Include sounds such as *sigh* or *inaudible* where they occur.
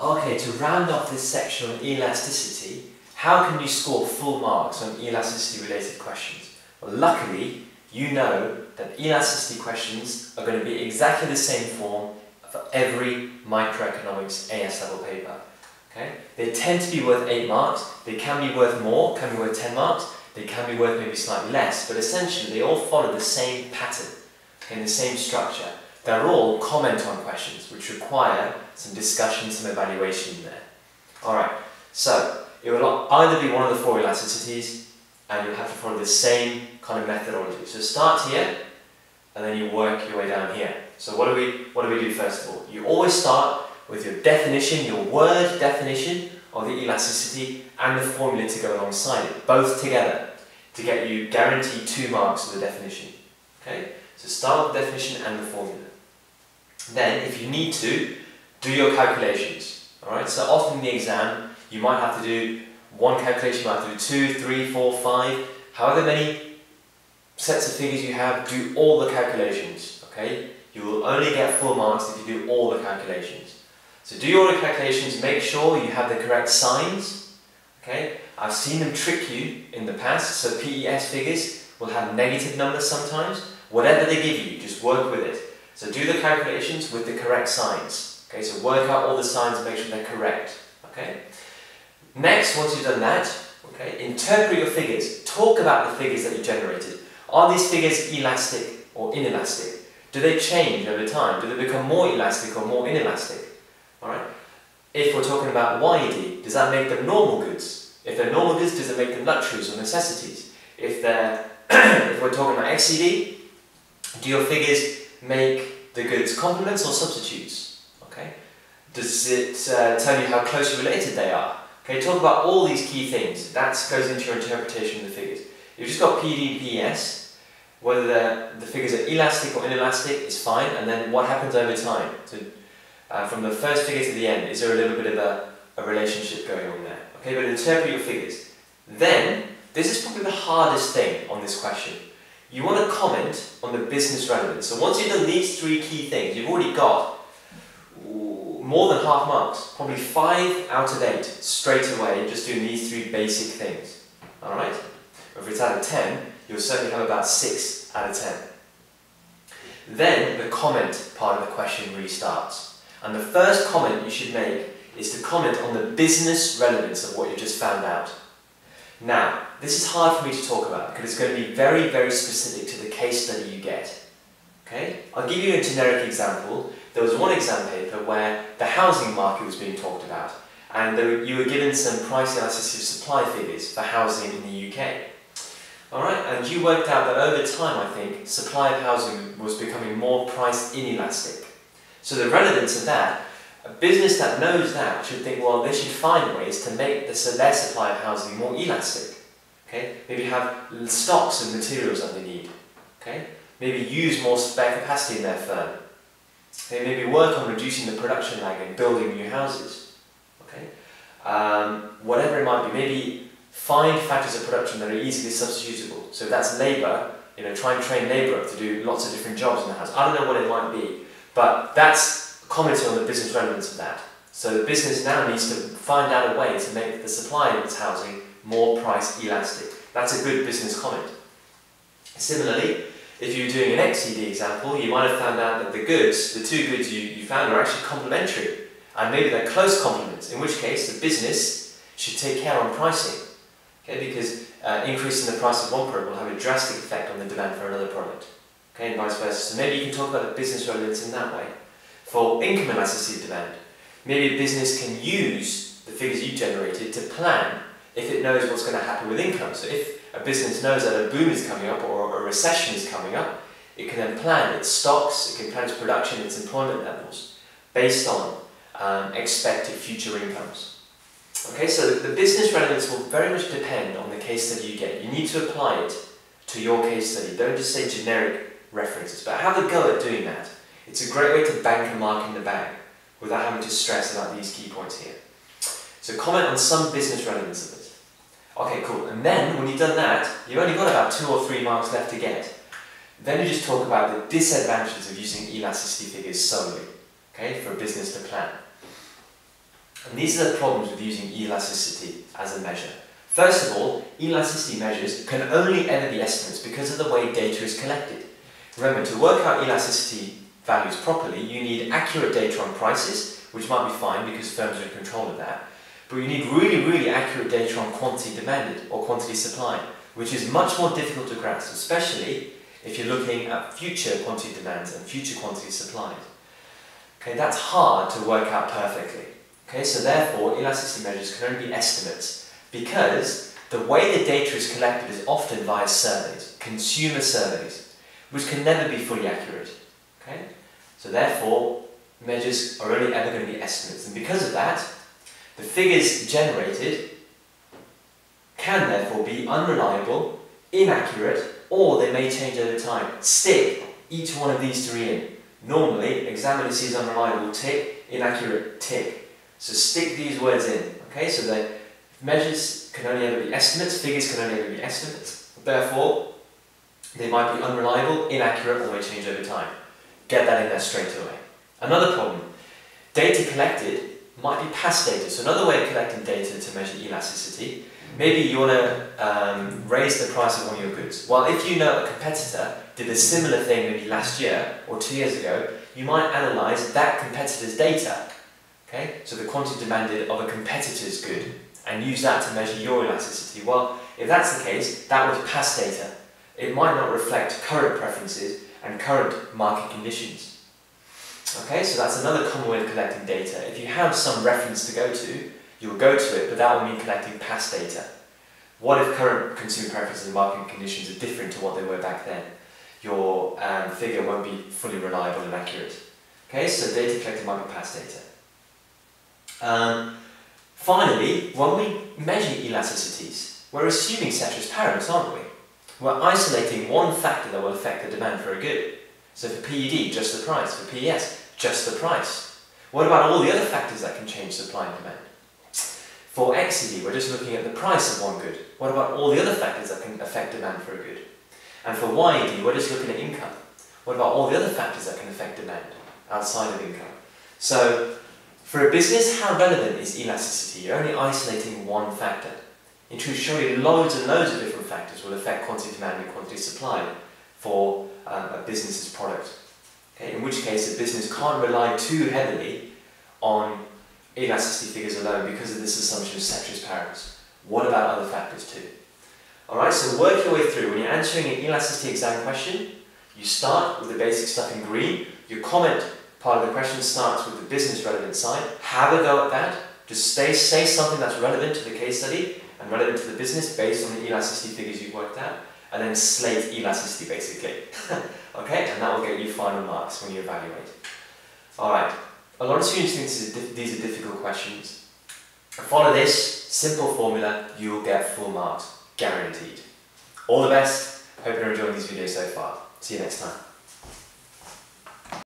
Okay, to round off this section on elasticity, how can you score full marks on elasticity related questions? Well, luckily, you know that elasticity questions are going to be exactly the same form for every microeconomics AS level paper. Okay? They tend to be worth 8 marks, they can be worth more, can be worth 10 marks, they can be worth maybe slightly less, but essentially they all follow the same pattern, okay, the same structure. They're all comment on questions, which require some discussion, some evaluation there. Alright, so it will either be one of the four elasticities, and you'll have to follow the same kind of methodology. So start here, and then you work your way down here. So what do we what do we do first of all? You always start with your definition, your word definition of the elasticity and the formula to go alongside it, both together, to get you guaranteed two marks for the definition. Okay? So start with the definition and the formula. Then, if you need to, do your calculations. Alright, so often in the exam, you might have to do one calculation, you might have to do two, three, four, five, however many sets of figures you have, do all the calculations. Okay? You will only get full marks if you do all the calculations. So do all the calculations, make sure you have the correct signs. Okay? I've seen them trick you in the past, so PES figures will have negative numbers sometimes. Whatever they give you, just work with it. So do the calculations with the correct signs. Okay, so work out all the signs and make sure they're correct. Okay? Next, once you've done that, okay, interpret your figures. Talk about the figures that you generated. Are these figures elastic or inelastic? Do they change over time? Do they become more elastic or more inelastic? Alright? If we're talking about YED, does that make them normal goods? If they're normal goods, does it make them luxuries or necessities? If they're *clears throat* if we're talking about XED, do your figures make the goods complements or substitutes? Okay. Does it uh, tell you how closely related they are? Okay, talk about all these key things. That goes into your interpretation of the figures. You've just got PED and PES, whether the figures are elastic or inelastic is fine, and then what happens over time. So, uh, from the first figure to the end, is there a little bit of a, a relationship going on there? Okay, but interpret your figures. Then, this is probably the hardest thing on this question. You want to comment on the business relevance. So once you've done these three key things, you've already got more than half marks, probably five out of eight straight away just doing these three basic things. Alright? If it's out of 10, you'll certainly have about six out of 10. Then the comment part of the question restarts. And the first comment you should make is to comment on the business relevance of what you just found out. Now, this is hard for me to talk about because it's going to be very, very specific to the case study you get. Okay? I'll give you a generic example. There was one exam paper where the housing market was being talked about and were, you were given some price elasticity of supply figures for housing in the UK. Alright, and you worked out that over time, I think, supply of housing was becoming more price inelastic. So the relevance of that a business that knows that should think, well, they should find ways to make the, their supply of housing more elastic. Okay? Maybe have stocks of materials that they need. Okay? Maybe use more spare capacity in their firm. They Maybe work on reducing the production lag and building new houses. Okay? Um, whatever it might be. Maybe find factors of production that are easily substitutable. So if that's labour, you know, try and train labour to do lots of different jobs in the house. I don't know what it might be, but that's commenting on the business relevance of that. So the business now needs to find out a way to make the supply of its housing more price elastic. That's a good business comment. Similarly, if you're doing an XED example, you might have found out that the goods, the two goods you, you found are actually complementary. And maybe they're close complements, in which case the business should take care on pricing. Okay, because uh, increasing the price of one product will have a drastic effect on the demand for another product. Okay, and vice versa. So maybe you can talk about the business relevance in that way for income elasticity demand. Maybe a business can use the figures you generated to plan if it knows what's going to happen with income. So if a business knows that a boom is coming up or a recession is coming up, it can then plan its stocks, it can plan its production, its employment levels based on um, expected future incomes. Okay, so the business relevance will very much depend on the case study you get. You need to apply it to your case study. Don't just say generic references, but have a go at doing that. It's a great way to bank a mark in the bag without having to stress about these key points here. So comment on some business relevance of it. Okay, cool. And then, when you've done that, you've only got about two or three marks left to get. Then you just talk about the disadvantages of using elasticity figures solely, okay, for a business to plan. And these are the problems with using elasticity as a measure. First of all, elasticity measures can only ever be estimates because of the way data is collected. Remember, to work out elasticity values properly, you need accurate data on prices, which might be fine because firms are in control of that, but you need really, really accurate data on quantity demanded or quantity supplied, which is much more difficult to grasp, especially if you're looking at future quantity demands and future quantity supplied. Okay, that's hard to work out perfectly. Okay, so therefore, elasticity measures can only be estimates because the way the data is collected is often via surveys, consumer surveys, which can never be fully accurate. Okay, so therefore, measures are only ever going to be estimates, and because of that, the figures generated can therefore be unreliable, inaccurate, or they may change over time. Stick each one of these three in. Normally, examiner sees unreliable, tick, inaccurate, tick. So stick these words in, okay? So that measures can only ever be estimates, figures can only ever be estimates. Therefore, they might be unreliable, inaccurate, or may change over time. Get that in there straight away. Another problem, data collected might be past data. So another way of collecting data to measure elasticity, maybe you want to um, raise the price of one of your goods. Well, if you know a competitor did a similar thing maybe last year or two years ago, you might analyse that competitor's data Okay, so the quantity demanded of a competitor's good and use that to measure your elasticity. Well, if that's the case, that was past data. It might not reflect current preferences and current market conditions. Okay, so that's another common way of collecting data. If you have some reference to go to, you'll go to it, but that will mean collecting past data. What if current consumer preferences and market conditions are different to what they were back then? Your um, figure won't be fully reliable and accurate. Okay, so data collected might be past data. Um, finally, when we measure elasticities, we're assuming ceteris paribus, aren't we? We're isolating one factor that will affect the demand for a good. So for PED, just the price. For PES, just the price. What about all the other factors that can change supply and demand? For XED, we're just looking at the price of one good. What about all the other factors that can affect demand for a good? And for YED, we're just looking at income. What about all the other factors that can affect demand outside of income? So for a business, how relevant is elasticity? You're only isolating one factor. In truth, surely loads and loads of different factors will affect quantity demand and quantity supply for um, a business's product. Okay? In which case, a business can't rely too heavily on elasticity figures alone because of this assumption of ceteris paribus. What about other factors too? Alright, so work your way through. When you're answering an elasticity exam question, you start with the basic stuff in green, you comment part of the question starts with the business relevant side. Have a go at that. Just stay, say something that's relevant to the case study and relevant to the business based on the elasticity figures you've worked out, and then slate elasticity basically. *laughs* okay, and that will get you final marks when you evaluate. Alright, a lot of students think these are difficult questions. Follow this simple formula, you will get full marks, guaranteed. All the best, hope you're enjoying these videos so far. See you next time.